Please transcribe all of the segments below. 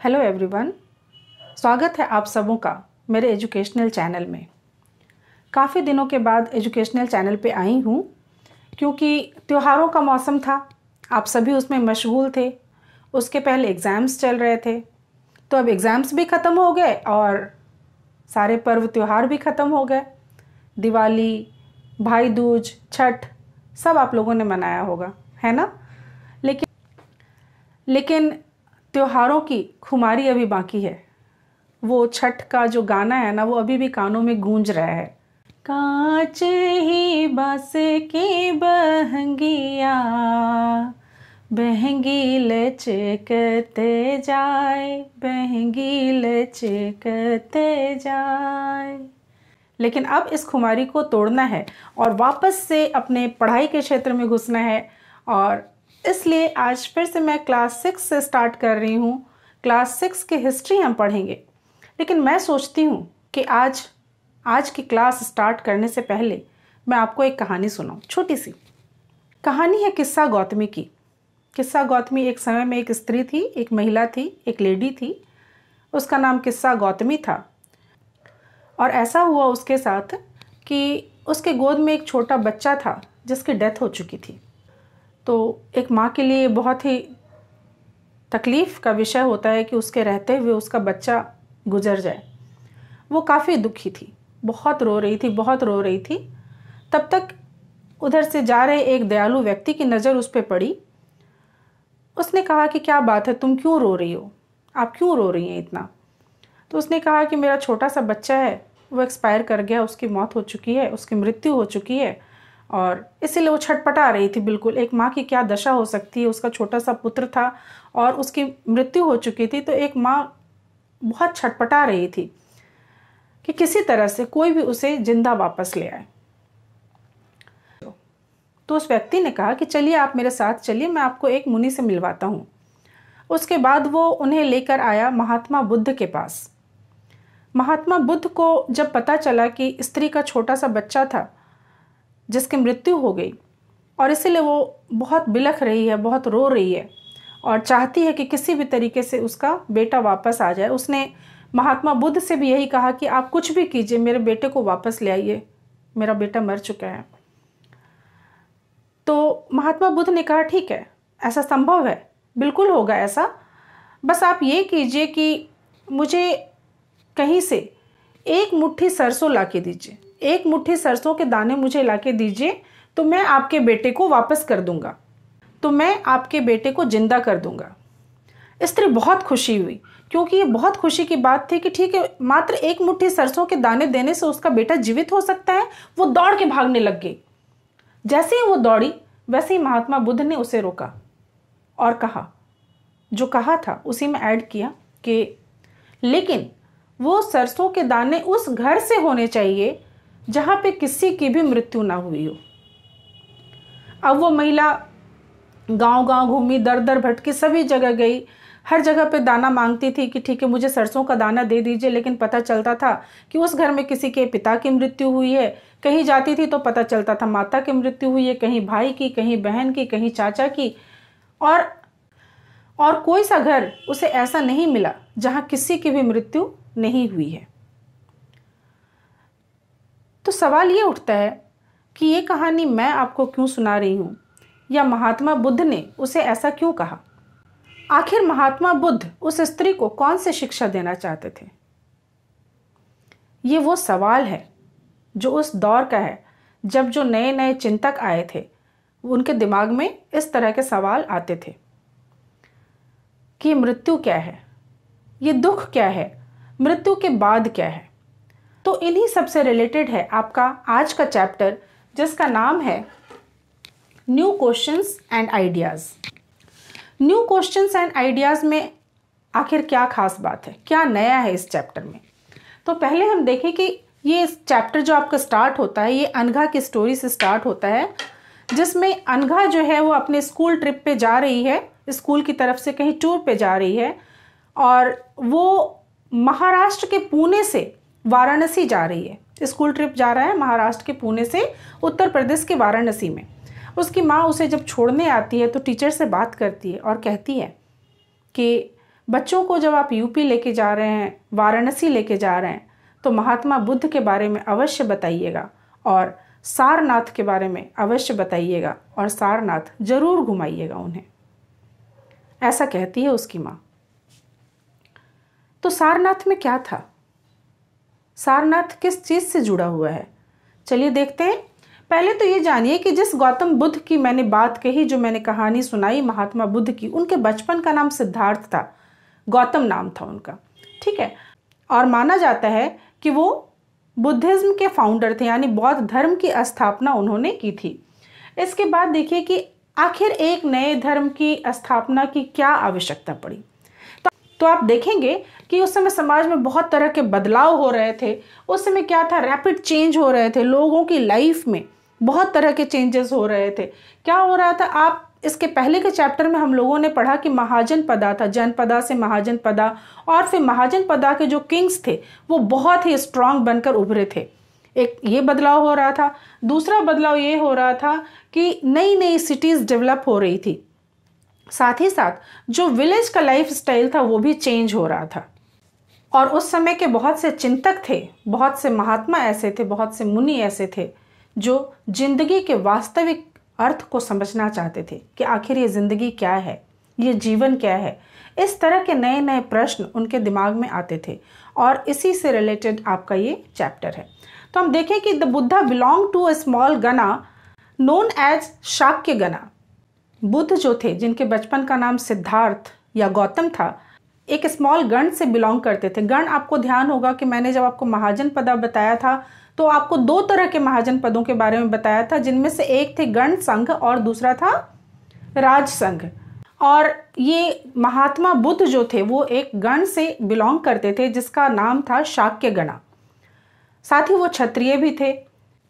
Hello everyone स्वागत है आप सबों का मेरे एजुकेशनल चैनल में। काफ़ी दिनों के बाद एजुकेशनल चैनल पे आई हूँ, क्योंकि त्योहारों का मौसम था। आप सभी उसमें मशगूल थे। उसके पहले एग्ज़ाम्स चल रहे थे। तो अब एग्ज़ाम्स भी ख़त्म हो गए और सारे पर्व त्यौहार भी ख़त्म हो गए। दिवाली भाई दूज छठ सब आप लोगों ने मनाया होगा, है ना? लेकिन लेकिन त्योहारों की खुमारी अभी बाकी है। वो छठ का जो गाना है ना, वो अभी भी कानों में गूंज रहा है। कांच ही बस की बहंगिया, बहंगी लचकते जाए, बहंगी लचकते जाए। लेकिन अब इस खुमारी को तोड़ना है और वापस से अपने पढ़ाई के क्षेत्र में घुसना है। और इसलिए आज फिर से मैं क्लास सिक्स से स्टार्ट कर रही हूँ। क्लास सिक्स की हिस्ट्री हम पढ़ेंगे। लेकिन मैं सोचती हूँ कि आज आज की क्लास स्टार्ट करने से पहले मैं आपको एक कहानी सुनाऊँ, छोटी सी। कहानी है किस्सा गौतमी की। किस्सा गौतमी एक समय में एक स्त्री थी, एक महिला थी, एक लेडी थी। उसका नाम किस्सा गौतमी था। और ऐसा हुआ उसके साथ कि उसके गोद में एक छोटा बच्चा था जिसकी डेथ हो चुकी थी। तो एक माँ के लिए बहुत ही तकलीफ़ का विषय होता है कि उसके रहते हुए उसका बच्चा गुजर जाए। वो काफ़ी दुखी थी, बहुत रो रही थी, बहुत रो रही थी। तब तक उधर से जा रहे एक दयालु व्यक्ति की नज़र उस पर पड़ी। उसने कहा कि क्या बात है, तुम क्यों रो रही हो? आप क्यों रो रही हैं इतना? तो उसने कहा कि मेरा छोटा सा बच्चा है, वो एक्सपायर कर गया, उसकी मौत हो चुकी है, उसकी मृत्यु हो चुकी है। और इसीलिए वो छटपटा रही थी बिल्कुल। एक माँ की क्या दशा हो सकती है? उसका छोटा सा पुत्र था और उसकी मृत्यु हो चुकी थी तो एक माँ बहुत छटपटा रही थी कि किसी तरह से कोई भी उसे ज़िंदा वापस ले आए। तो उस व्यक्ति ने कहा कि चलिए आप मेरे साथ चलिए, मैं आपको एक मुनि से मिलवाता हूँ। उसके बाद वो उन्हें लेकर आया महात्मा बुद्ध के पास। महात्मा बुद्ध को जब पता चला कि स्त्री का छोटा सा बच्चा था, जिसकी मृत्यु हो गई, और इसीलिए वो बहुत बिलख रही है, बहुत रो रही है, और चाहती है कि किसी भी तरीके से उसका बेटा वापस आ जाए, उसने महात्मा बुद्ध से भी यही कहा कि आप कुछ भी कीजिए, मेरे बेटे को वापस ले आइए, मेरा बेटा मर चुका है। तो महात्मा बुद्ध ने कहा, ठीक है, ऐसा संभव है? बिल्कुल होगा ऐसा। बस आप ये कीजिए कि मुझे कहीं से? एक मुट्ठी सरसों ला के दीजिए। एक मुट्ठी सरसों के दाने मुझे ला के दीजिए तो मैं आपके बेटे को वापस कर दूँगा। तो मैं आपके बेटे को ज़िंदा कर दूँगा। स्त्री बहुत खुशी हुई, क्योंकि ये बहुत खुशी की बात थी कि ठीक है, मात्र एक मुट्ठी सरसों के दाने देने से उसका बेटा जीवित हो सकता है, वो दौड़ के भागने लग गई। जैसे ही वो दौड़ी, वैसे ही महात्मा बुद्ध ने उसे रोका और कहा, जो कहा था, उसी में ऐड किया कि, लेकिन वो सरसों के दाने उस घर से होने चाहिए, जहाँ पे किसी की भी मृत्यु ना हुई हो। अब वो महिला गाँव गाँव घूमी दर दर भटकी, सभी जगह गई। हर जगह पे दाना मांगती थी कि ठीक है, मुझे सरसों का दाना दे दीजिए, लेकिन पता चलता था कि उस घर में किसी के पिता की मृत्यु हुई है। कहीं जाती थी तो पता चलता था माता की मृत्यु हुई है, कहीं भाई की, कहीं बहन की, कहीं चाचा की। और और कोई सा घर उसे ऐसा नहीं मिला जहाँ किसी की भी मृत्यु नहीं हुई है। तो सवाल ये उठता है कि ये कहानी मैं आपको क्यों सुना रही हूँ? या महात्मा बुद्ध ने उसे ऐसा क्यों कहा? आखिर महात्मा बुद्ध उस स्त्री को कौन से शिक्षा देना चाहते थे? ये वो सवाल है जो उस दौर का है, जब जो नए नए चिंतक आए थे, उनके दिमाग में इस तरह के सवाल आते थे कि मृत्यु क्या है? ये दुख क्या है? मृत्यु के बाद क्या है? तो इन्हीं सबसे रिलेटेड है आपका आज का चैप्टर जिसका नाम है new questions and ideas new questions and ideas में आखिर क्या खास बात है? क्या नया है इस चैप्टर में? तो पहले हम देखें कि ये चैप्टर जो आपका स्टार्ट होता है, ये अनघा की स्टोरी से स्टार्ट होता है, जिसमें अनघा जो है वो अपने स्कूल ट्रिप पे जा रही है स्कूल की तरफ़ से कहीं टूर पे जा रही है, और वो महाराष्ट्र के पुणे से वाराणसी जा रही है। स्कूल ट्रिप जा रहा है महाराष्ट्र के पुणे से उत्तर प्रदेश के वाराणसी में। उसकी माँ उसे जब छोड़ने आती है तो टीचर से बात करती है और कहती है कि बच्चों को जब आप यूपी लेके जा रहे हैं, वाराणसी लेके जा रहे हैं तो महात्मा बुद्ध के बारे में अवश्य बताइएगा और सारनाथ के बारे में अवश्य बताइएगा और सारनाथ ज़रूर घुमाइएगा उन्हें। ऐसा कहती है उसकी माँ। तो सारनाथ में क्या था? सारनाथ किस चीज़ से जुड़ा हुआ है? चलिए देखते हैं। पहले तो ये जानिए कि जिस गौतम बुद्ध की मैंने बात कही, जो मैंने कहानी सुनाई महात्मा बुद्ध की, उनके बचपन का नाम सिद्धार्थ था। गौतम नाम था उनका। ठीक है? और माना जाता है कि वो बुद्धिज्म के फाउंडर थे, यानी बौद्ध धर्म की स्थापना उन्होंने की थी। इसके बाद देखिए कि आखिर एक नए धर्म की स्थापना की क्या आवश्यकता पड़ी। तो, आप देखेंगे कि उस समय समाज में बहुत तरह के बदलाव हो रहे थे। उस समय क्या था? रैपिड चेंज हो रहे थे लोगों की लाइफ में। बहुत तरह के चेंजेस हो रहे थे। क्या हो रहा था? आप इसके पहले के चैप्टर में हम लोगों ने पढ़ा कि महाजन पदा था। जनपदा से महाजन पदा और फिर महाजन पदा के जो किंग्स थे वो बहुत ही स्ट्रांग बनकर उभरे थे। एक ये बदलाव हो रहा था। दूसरा बदलाव ये हो रहा था कि नई नई सिटीज़ डेवलप हो रही थी। साथ ही साथ जो विलेज का लाइफ स्टाइल था, वो भी चेंज हो रहा था। और उस समय के बहुत से चिंतक थे, बहुत से महात्मा ऐसे थे, बहुत से मुनि ऐसे थे, जो ज़िंदगी के वास्तविक अर्थ को समझना चाहते थे कि आखिर ये ज़िंदगी क्या है, ये जीवन क्या है। इस तरह के नए नए प्रश्न उनके दिमाग में आते थे। और इसी से रिलेटेड आपका ये चैप्टर है। तो हम देखें कि the Buddha belong to a small gana known as Shakya gana Buddha जो थे, जिनके बचपन का नाम सिद्धार्थ या गौतम था, एक स्मॉल गण से बिलोंग करते थे। गण आपको ध्यान होगा कि मैंने जब आपको महाजन पदा बताया था तो आपको दो तरह के महाजन पदों के बारे में बताया था, जिनमें से एक थे गण संघ और दूसरा था राज संघ। और ये महात्मा बुद्ध जो थे, वो एक गण से बिलोंग करते थे, जिसका नाम था शाक्य गणा। साथ ही वो क्षत्रिय भी थे।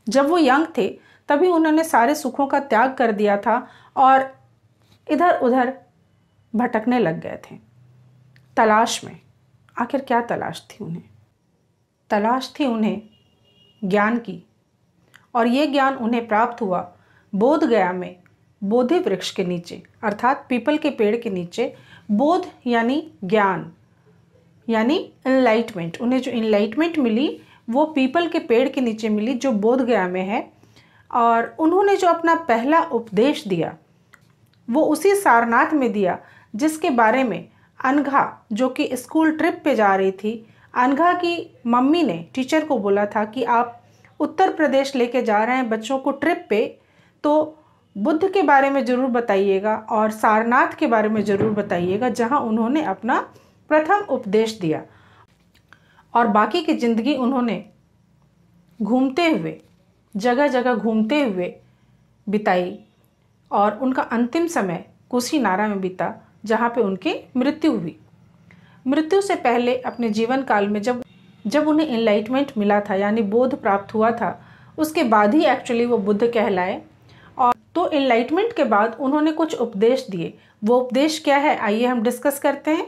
जब वो यंग थे, तभी उन्होंने सारे सुखों का त्याग कर दिया था और इधर उधर भटकने लग गए थे। तलाश में। आखिर क्या तलाश थी उन्हें? तलाश थी उन्हें ज्ञान की। और ये ज्ञान उन्हें प्राप्त हुआ बोध गया में, बोधि वृक्ष के नीचे, अर्थात पीपल के पेड़ के नीचे। बोध यानी ज्ञान, यानी इनलाइटमेंट उन्हें जो इनलाइटमेंट मिली, वो पीपल के पेड़ के नीचे मिली, जो बोध गया में है। और उन्होंने जो अपना पहला उपदेश दिया वो उसी सारनाथ में दिया, जिसके बारे में अनघा, जो कि स्कूल ट्रिप पे जा रही थी, अनघा की मम्मी ने टीचर को बोला था कि आप उत्तर प्रदेश लेके जा रहे हैं बच्चों को ट्रिप पे तो बुद्ध के बारे में ज़रूर बताइएगा और सारनाथ के बारे में ज़रूर बताइएगा, जहाँ उन्होंने अपना प्रथम उपदेश दिया। और बाकी की ज़िंदगी उन्होंने घूमते हुए जगह जगह घूमते हुए बिताई। और उनका अंतिम समय कुशीनारा में बीता, जहाँ पे उनकी मृत्यु हुई। मृत्यु से पहले अपने जीवन काल में जब जब उन्हें इनलाइटमेंट मिला था, यानी बोध प्राप्त हुआ था, उसके बाद ही एक्चुअली वो बुद्ध कहलाए। और तो इनलाइटमेंट के बाद उन्होंने कुछ उपदेश दिए। वो उपदेश क्या है? आइए हम डिस्कस करते हैं।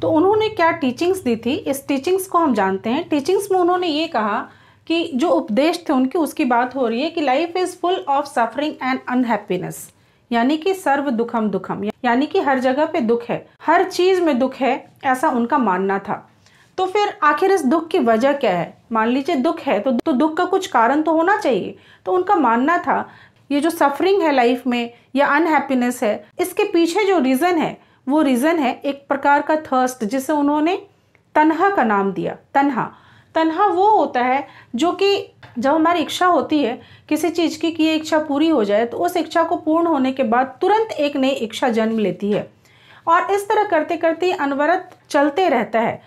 तो उन्होंने क्या टीचिंग्स दी थी? इस टीचिंग्स को हम जानते हैं। टीचिंग्स में उन्होंने ये कहा कि जो उपदेश थे उनकी उसकी बात हो रही है कि life is full of suffering and unhappiness यानी कि सर्व दुखम दुखम। यानी कि हर जगह पे दुख है। हर चीज़ में दुख है ऐसा उनका मानना था। तो फिर आखिर इस दुख की वजह क्या है? मान लीजिए दुख है तो, तो दुख का कुछ कारण तो होना चाहिए। तो उनका मानना था ये जो सफरिंग है लाइफ में या अनहैप्पीनेस है इसके पीछे जो रीज़न है वो रीज़न है एक प्रकार का थर्स्ट जिसे उन्होंने तनहा का नाम दिया। तनहा। तनहा वो होता है जो कि जब हमारी इच्छा होती है किसी चीज़ की कि ये इच्छा पूरी हो जाए तो उस इच्छा को पूर्ण होने के बाद तुरंत एक नई इच्छा जन्म लेती है। और इस तरह करते करते अनवरत चलते रहता है।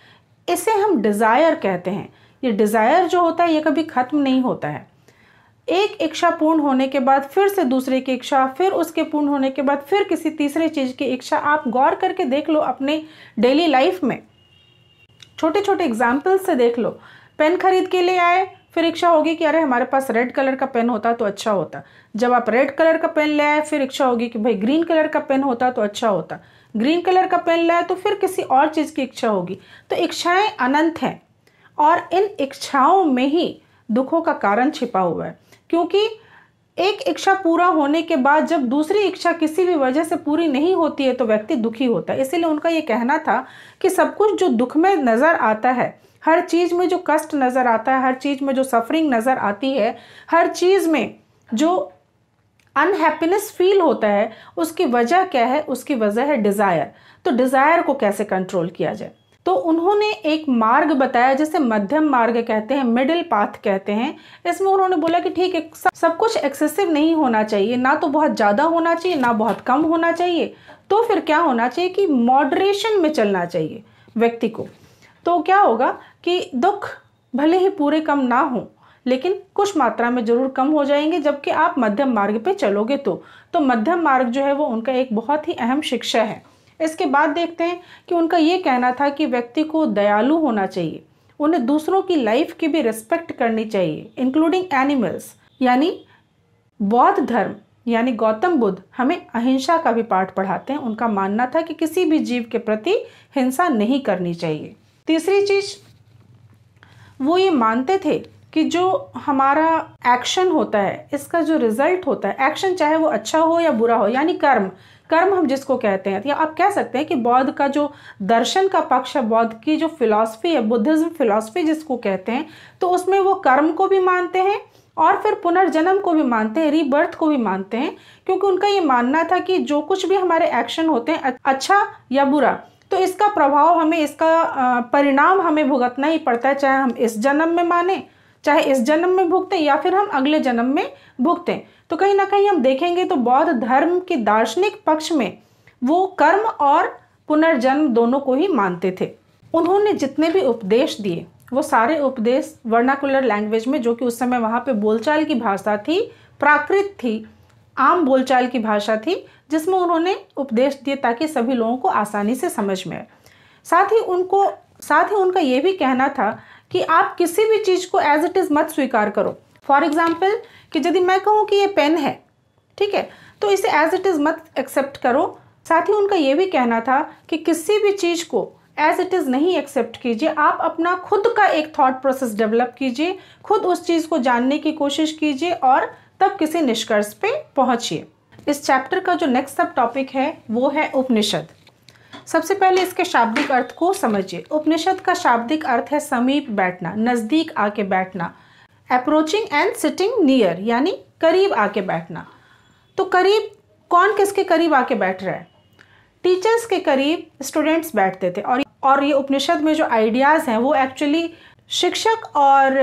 इसे हम डिज़ायर कहते हैं। ये डिज़ायर जो होता है, ये कभी ख़त्म नहीं होता है। एक इच्छा पूर्ण होने के बाद फिर से दूसरे की इच्छा, फिर उसके पूर्ण होने के बाद फिर किसी तीसरे चीज़ की इच्छा आप गौर करके देख लो अपने डेली लाइफ में। छोटे छोटे एग्जाम्पल्स से देख लो। पेन खरीद के लिए आए, फिर इच्छा होगी कि अरे हमारे पास रेड कलर का पेन होता तो अच्छा होता। जब आप रेड कलर का पेन ले आए, फिर इच्छा होगी कि भाई ग्रीन कलर का पेन होता तो अच्छा होता। ग्रीन कलर का पेन लाए तो फिर किसी और चीज़ की इच्छा होगी। तो इच्छाएँ अनंत हैं और इन इच्छाओं में ही दुखों का कारण छिपा हुआ है। क्योंकि एक इच्छा पूरा होने के बाद जब दूसरी इच्छा किसी भी वजह से पूरी नहीं होती है तो व्यक्ति दुखी होता है। इसीलिए उनका ये कहना था कि सब कुछ जो दुख में नज़र आता है, हर चीज़ में जो कष्ट नज़र आता है, हर चीज़ में जो सफरिंग नज़र आती है, हर चीज़ में जो अनहैप्पीनेस फील होता है, उसकी वजह क्या है? उसकी वजह है डिज़ायर तो डिज़ायर को कैसे कंट्रोल किया जाए? तो उन्होंने एक मार्ग बताया, जिसे मध्यम मार्ग कहते हैं, मिडिल पाथ कहते हैं। इसमें उन्होंने बोला कि ठीक है, सब कुछ एक्सेसिव नहीं होना चाहिए। ना तो बहुत ज़्यादा होना चाहिए, ना बहुत कम होना चाहिए। तो फिर क्या होना चाहिए कि मॉडरेशन में चलना चाहिए व्यक्ति को। तो क्या होगा कि दुख भले ही पूरे कम ना हो, लेकिन कुछ मात्रा में ज़रूर कम हो जाएँगे, जबकि आप मध्यम मार्ग पे चलोगे तो। तो मध्यम मार्ग जो है, वो उनका एक बहुत ही अहम शिक्षा है। इसके बाद देखते हैं कि उनका ये कहना था कि व्यक्ति को दयालु होना चाहिए। उन्हें दूसरों की लाइफ की भी रिस्पेक्ट करनी चाहिए इंक्लूडिंग एनिमल्स यानी बौद्ध धर्म, यानी गौतम बुद्ध हमें अहिंसा का भी पाठ पढ़ाते हैं। उनका मानना था कि किसी भी जीव के प्रति हिंसा नहीं करनी चाहिए। तीसरी चीज़, वो ये मानते थे कि जो हमारा एक्शन होता है, इसका जो रिज़ल्ट होता है एक्शन चाहे वो अच्छा हो या बुरा हो, यानी कर्म कर्म हम जिसको कहते हैं या आप कह सकते हैं कि बौद्ध का जो दर्शन का पक्ष है, बौद्ध की जो फिलॉसफी है, बुद्धिज्म फिलॉसफी जिसको कहते हैं तो उसमें वो कर्म को भी मानते हैं और फिर पुनर्जन्म को भी मानते हैं रीबर्थ को भी मानते हैं, क्योंकि उनका ये मानना था कि जो कुछ भी हमारे एक्शन होते हैं अच्छा या बुरा तो इसका प्रभाव हमें, इसका परिणाम हमें भुगतना ही पड़ता है, चाहे हम इस जन्म में माने चाहे इस जन्म में भुगतें या फिर हम अगले जन्म में भुगतें। तो कहीं ना कहीं हम देखेंगे तो बौद्ध धर्म के दार्शनिक पक्ष में वो कर्म और पुनर्जन्म दोनों को ही मानते थे। उन्होंने जितने भी उपदेश दिए, वो सारे उपदेश वर्नाकुलर लैंग्वेज में, जो कि उस समय वहाँ पे बोलचाल की भाषा थी, प्राकृत थी, आम बोलचाल की भाषा थी, जिसमें उन्होंने उपदेश दिए ताकि सभी लोगों को आसानी से समझ में आए। साथ ही उनको, साथ ही उनका ये भी कहना था कि आप किसी भी चीज़ को एज इट इज़ मत स्वीकार करो। फॉर एग्ज़ाम्पल कि यदि मैं कहूँ कि ये पेन है, ठीक है तो इसे एज इट इज़ मत एक्सेप्ट करो। साथ ही उनका ये भी कहना था कि किसी भी चीज़ को एज इट इज़ नहीं एक्सेप्ट कीजिए। आप अपना खुद का एक थॉट प्रोसेस डेवलप कीजिए, खुद उस चीज़ को जानने की कोशिश कीजिए और तब किसी निष्कर्ष पे पहुंचिए। इस चैप्टर का जो नेक्स्ट सब टॉपिक है, वो है उपनिषद। सबसे पहले इसके शाब्दिक अर्थ को समझिए। उपनिषद का शाब्दिक अर्थ है समीप बैठना, नज़दीक आके बैठना अप्रोचिंग एंड सिटिंग नियर यानी करीब आके बैठना। तो करीब, कौन किसके करीब आके बैठ रहा है? टीचर्स के करीब स्टूडेंट्स बैठते थे। और और ये उपनिषद में जो आइडियाज़ हैं, वो एक्चुअली शिक्षक और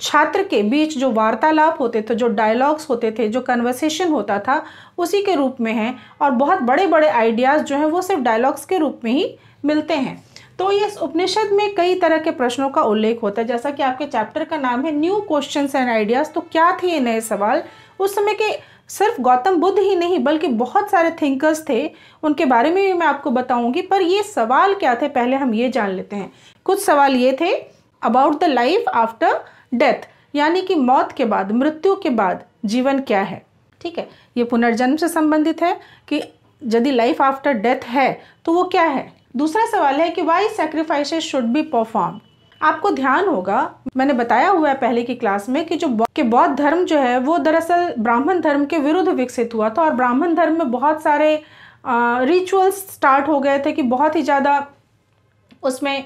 छात्र के बीच जो वार्तालाप होते थे, जो डायलॉग्स होते थे, जो कन्वर्सेशन होता था, उसी के रूप में है और बहुत बड़े बड़े आइडियाज़ जो हैं वो सिर्फ़ डायलॉग्स के रूप में ही मिलते हैं। तो ये उपनिषद में कई तरह के प्रश्नों का उल्लेख होता है। जैसा कि आपके चैप्टर का नाम है न्यू क्वेश्चन एंड आइडियाज़ तो क्या थे ये नए सवाल? उस समय के सिर्फ़ गौतम बुद्ध ही नहीं, बल्कि बहुत सारे थिंकर्स थे। उनके बारे में भी मैं आपको बताऊँगी, पर ये सवाल क्या थे? पहले हम ये जान लेते हैं। कुछ सवाल ये थे about the life after death, यानी कि मौत के बाद, मृत्यु के बाद जीवन क्या है? ठीक है? ये पुनर्जन्म से संबंधित है कि यदि लाइफ आफ्टर डेथ है तो वो क्या है? दूसरा सवाल है कि why sacrifices should be perform आपको ध्यान होगा, मैंने बताया हुआ है पहले की क्लास में कि जो कि बौद्ध धर्म जो है, वो दरअसल ब्राह्मण धर्म के विरुद्ध विकसित हुआ था और ब्राह्मण धर्म में बहुत सारे रिचुअल्स स्टार्ट हो गए थे कि बहुत ही ज़्यादा उसमें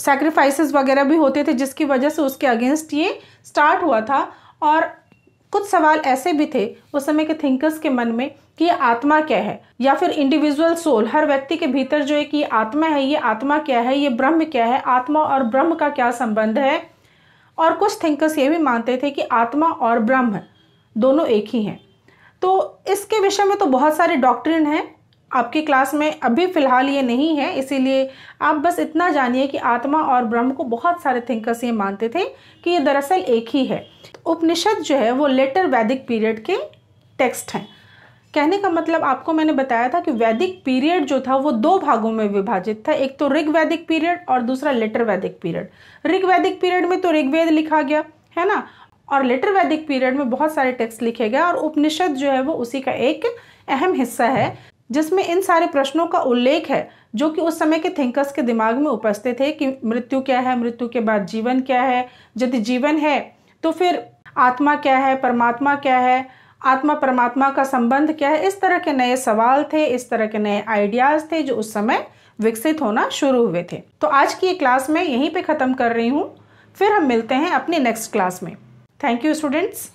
सेक्रीफाइसेस वगैरह भी होते थे, जिसकी वजह से उसके अगेंस्ट ये स्टार्ट हुआ था। और कुछ सवाल ऐसे भी थे उस समय के थिंकर्स के मन में कि ये आत्मा क्या है? या फिर इंडिविजुअल सोल हर व्यक्ति के भीतर जो है कि ये आत्मा है, ये आत्मा क्या है, ये ब्रह्म क्या है, आत्मा और ब्रह्म का क्या संबंध है? और कुछ थिंकर्स ये भी मानते थे कि आत्मा और ब्रह्म दोनों एक ही हैं। तो इसके विषय में तो बहुत सारे डॉक्ट्रिन हैं आपकी क्लास में अभी फ़िलहाल ये नहीं है, इसीलिए आप बस इतना जानिए कि आत्मा और ब्रह्म को बहुत सारे थिंकर्स ये मानते थे कि ये दरअसल एक ही है। तो उपनिषद जो है, वो लेटर वैदिक पीरियड के टेक्स्ट हैं। कहने का मतलब आपको मैंने बताया था कि वैदिक पीरियड जो था, वो दो भागों में विभाजित था। एक तो ऋग वैदिक पीरियड और दूसरा लेटर वैदिक पीरियड ऋग वैदिक पीरियड में तो ऋग्वेद लिखा गया, है ना? और लेटर वैदिक पीरियड में बहुत सारे टेक्स्ट लिखे गए और उपनिषद जो है, वो उसी का एक अहम हिस्सा है। जिसमें इन सारे प्रश्नों का उल्लेख है, जो कि उस समय के थिंकर्स के दिमाग में उपस्थित थे कि मृत्यु क्या है, मृत्यु के बाद जीवन क्या है। यदि जीवन है तो फिर आत्मा क्या है, परमात्मा क्या है, आत्मा परमात्मा का संबंध क्या है? इस तरह के नए सवाल थे, इस तरह के नए आइडियाज़ थे, जो उस समय विकसित होना शुरू हुए थे। तो आज की ये क्लास मैं यहीं पे ख़त्म कर रही हूँ। फिर हम मिलते हैं अपनी नेक्स्ट क्लास में। Thank you students